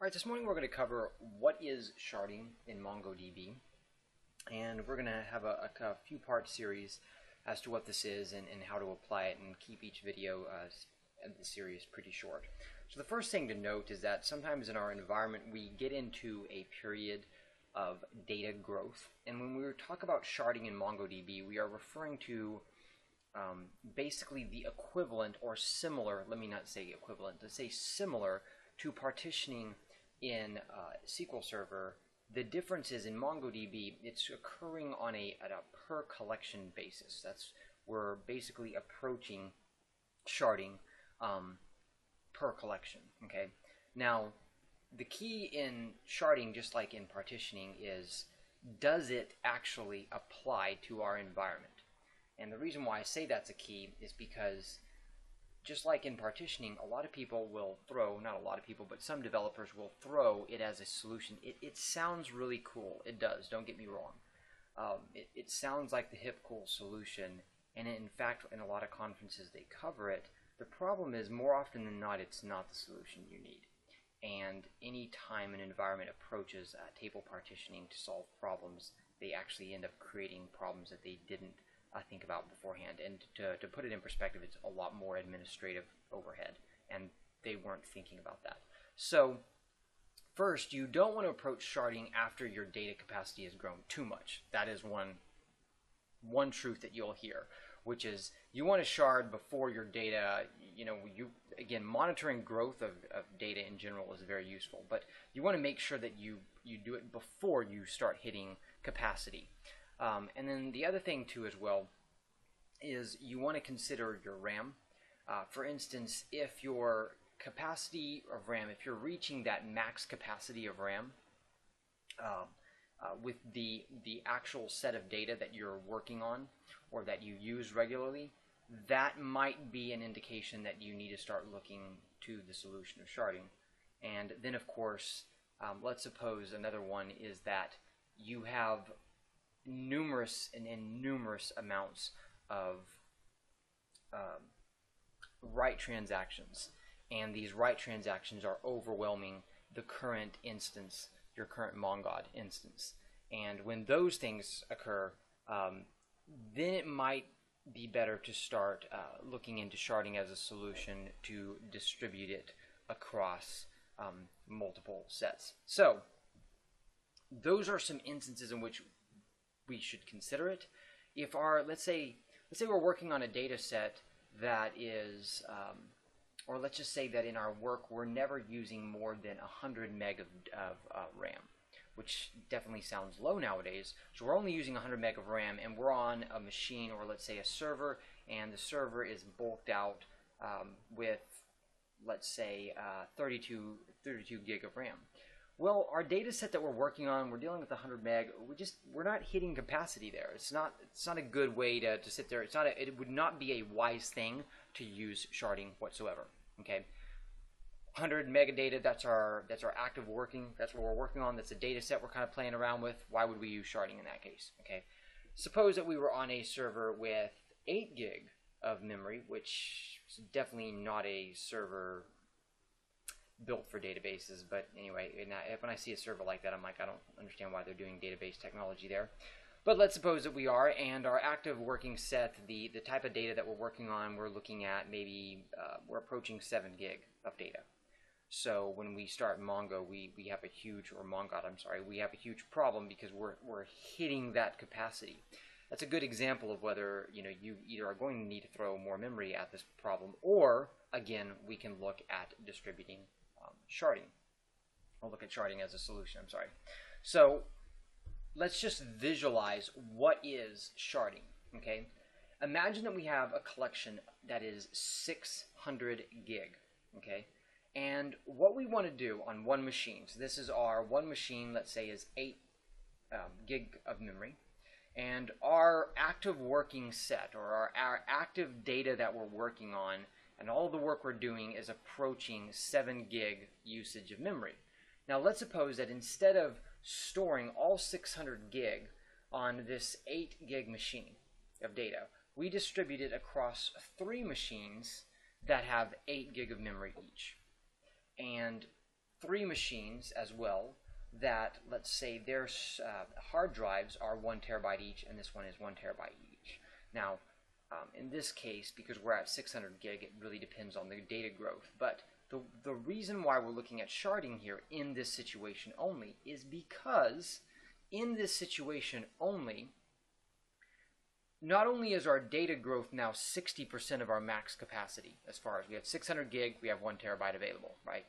All right, this morning we're going to cover what is sharding in MongoDB, and we're going to have a, a, a few part series as to what this is and, and, how to apply it and keep each video uh, in the series pretty short. So the first thing to note is that sometimes in our environment we get into a period of data growth, and when we talk about sharding in MongoDB, we are referring to um, basically the equivalent or similar, let me not say equivalent, let's say similar to partitioning in uh, SQL Server, the difference is in MongoDB, it's occurring on a at a per collection basis. That's we're basically approaching sharding um, per collection. Okay. Now, the key in sharding, just like in partitioning, is does it actually apply to our environment? And the reason why I say that's a key is because just like in partitioning, a lot of people will throw, not a lot of people, but some developers will throw it as a solution. It, it sounds really cool. It does, don't get me wrong. Um, it, it sounds like the hip cool solution, and in fact, in a lot of conferences they cover it. The problem is, more often than not, it's not the solution you need. And any time an environment approaches uh, table partitioning to solve problems, they actually end up creating problems that they didn't uh, think about beforehand. And to, to put it in perspective, it's a lot more administrative overhead, and they weren't thinking about that. So first, you don't want to approach sharding after your data capacity has grown too much. That is one one truth that you'll hear, which is you want to shard before your data, you know, you again monitoring growth of, of data in general is very useful, but you want to make sure that you you do it before you start hitting capacity. Um, and then the other thing too as well is you want to consider your RAM. Uh, for instance, if your capacity of RAM, if you're reaching that max capacity of RAM um, uh, with the the actual set of data that you're working on or that you use regularly, that might be an indication that you need to start looking to the solution of sharding. And then, of course, um, let's suppose another one is that you have numerous and, and numerous amounts of um, write transactions. And these write transactions are overwhelming the current instance, your current Mongod instance. And when those things occur, um, then it might be better to start uh, looking into sharding as a solution to distribute it across um, multiple sets. So, those are some instances in which we should consider it. If our, let's say, let's say we're working on a data set that is, um, or let's just say that in our work we're never using more than 100 meg of, of uh, RAM, which definitely sounds low nowadays. So we're only using 100 meg of RAM, and we're on a machine, or let's say a server, and the server is bulked out um, with, let's say, uh, 32, 32 gig of RAM. Well, our data set that we're working on, we're dealing with 100 meg. We just we're not hitting capacity there. It's not it's not a good way to, to sit there. It's not a, it would not be a wise thing to use sharding whatsoever. Okay. 100 metadata, that's our that's our active working. That's what we're working on. That's a data set we're kind of playing around with. Why would we use sharding in that case? Okay. Suppose that we were on a server with 8 gig of memory, which is definitely not a server built for databases. But anyway, when I see a server like that, I'm like, I don't understand why they're doing database technology there. But let's suppose that we are, and our active working set, the, the type of data that we're working on, we're looking at maybe, uh, we're approaching 7 gig of data. So when we start Mongo, we, we have a huge, or Mongo, I'm sorry, we have a huge problem because we're, we're hitting that capacity. That's a good example of whether you know you either are going to need to throw more memory at this problem, or again, we can look at distributing um, sharding. I'll look at sharding as a solution, I'm sorry. So let's just visualize what is sharding, okay? Imagine that we have a collection that is 600 gig, okay? And what we want to do on one machine, so this is our one machine, let's say is 8 um, gig of memory, and our active working set, or our, our active data that we're working on, and all the work we're doing is approaching 7 gig usage of memory. Now let's suppose that instead of storing all 600 gig on this 8 gig machine of data, we distribute it across three machines that have 8 gig of memory each. And three machines as well that, let's say, their uh, hard drives are one terabyte each, and this one is one terabyte each. Now, um, in this case, because we're at 600 gig, it really depends on the data growth. But the, the reason why we're looking at sharding here in this situation only is because in this situation only, not only is our data growth now 60% of our max capacity, as far as we have 600 gig, we have one terabyte available, right?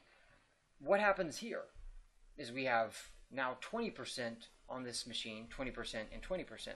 What happens here is we have now 20% on this machine, 20% and 20%,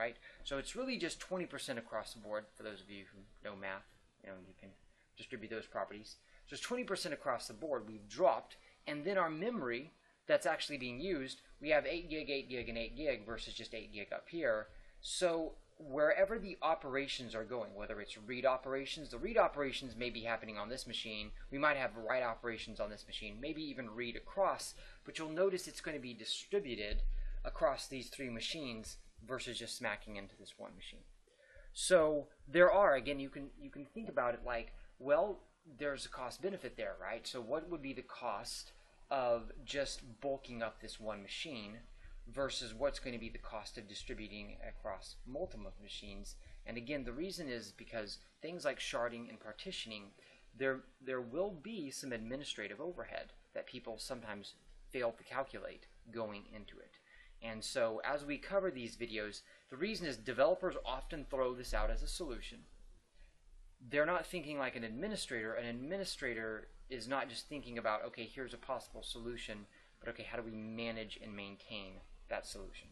right? So it's really just 20% across the board. For those of you who know math, you know, you can distribute those properties. So it's 20% across the board we've dropped, and then our memory that's actually being used, we have 8 gig, 8 gig, and 8 gig versus just 8 gig up here. So wherever the operations are going, whether it's read operations, the read operations may be happening on this machine. We might have write operations on this machine, maybe even read across, but you'll notice it's going to be distributed across these three machines versus just smacking into this one machine. So there are, again, you can you can think about it like, well, there's a cost benefit there, right? So what would be the cost of just bulking up this one machine versus what's going to be the cost of distributing across multiple machines. And again, the reason is because things like sharding and partitioning, there, there will be some administrative overhead that people sometimes fail to calculate going into it. And so as we cover these videos, the reason is developers often throw this out as a solution. They're not thinking like an administrator. An administrator is not just thinking about, okay, here's a possible solution, but okay, how do we manage and maintain that solution.